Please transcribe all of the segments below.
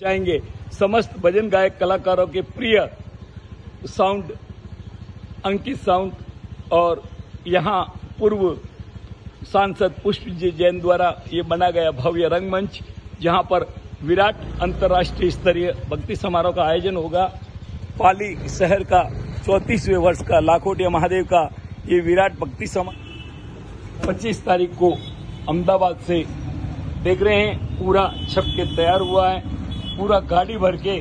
जाएँगे। समस्त भजन गायक कलाकारों के प्रिय साउंड अंकित साउंड और यहाँ पूर्व सांसद पुष्प जी जैन द्वारा ये बना गया भव्य रंगमंच, जहाँ पर विराट अंतर्राष्ट्रीय स्तरीय भक्ति समारोह का आयोजन होगा। पाली शहर का चौतीसवें वर्ष का लाखोटिया महादेव का ये विराट भक्ति समा 25 तारीख को अहमदाबाद से देख रहे हैं। पूरा छप के तैयार हुआ है। पूरा गाड़ी भर के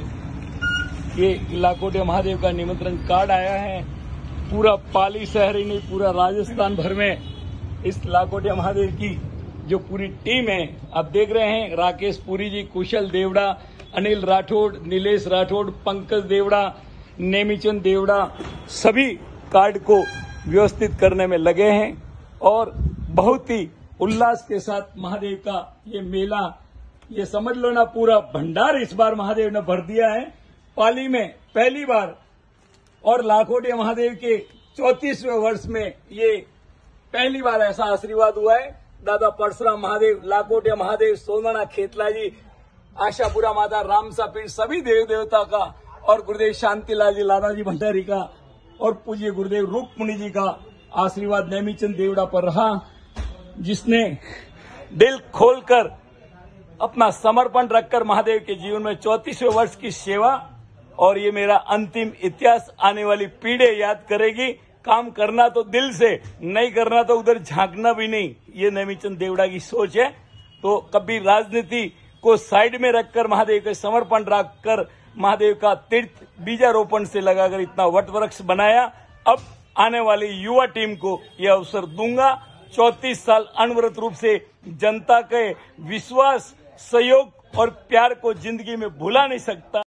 ये लाखोटिया महादेव का निमंत्रण कार्ड आया है। पूरा पाली शहर ही नहीं, पूरा राजस्थान भर में इस लाखोटिया महादेव की जो पूरी टीम है, आप देख रहे हैं, राकेश पुरी जी, कुशल देवड़ा, अनिल राठौड़, नीलेश राठौड़, पंकज देवड़ा, नेमीचंद देवड़ा, सभी कार्ड को व्यवस्थित करने में लगे हैं और बहुत ही उल्लास के साथ महादेव का ये मेला ये समझ लो ना, पूरा भंडार इस बार महादेव ने भर दिया है। पाली में पहली बार और लाखोटिया महादेव के चौतीसवें वर्ष में ये पहली बार ऐसा आशीर्वाद हुआ है। दादा परशुराम महादेव लाखोटिया महादेव सोनाना खेतला जी, आशापुरा माता, रामसा पीर, सभी देव देवता का और गुरुदेव शांतिलाल जी, लाला जी भंडारी का और पूज्य गुरुदेव रूपमुनि जी का आशीर्वाद नेमीचंद देवड़ा पर रहा, जिसने दिल खोलकर अपना समर्पण रखकर महादेव के जीवन में चौतीसवें वर्ष की सेवा और ये मेरा अंतिम इतिहास आने वाली पीढ़ी याद करेगी। काम करना तो दिल से, नहीं करना तो उधर झांकना भी नहीं। ये नैमीचंद देवड़ा की सोच है। तो कभी राजनीति को साइड में रखकर महादेव के समर्पण रखकर महादेव का तीर्थ बीजारोपण से लगाकर इतना वट वृक्ष बनाया। अब आने वाली युवा टीम को यह अवसर दूँगा। चौतीस साल अनवरत रूप से जनता के विश्वास सहयोग और प्यार को ज़िंदगी में भुला नहीं सकता।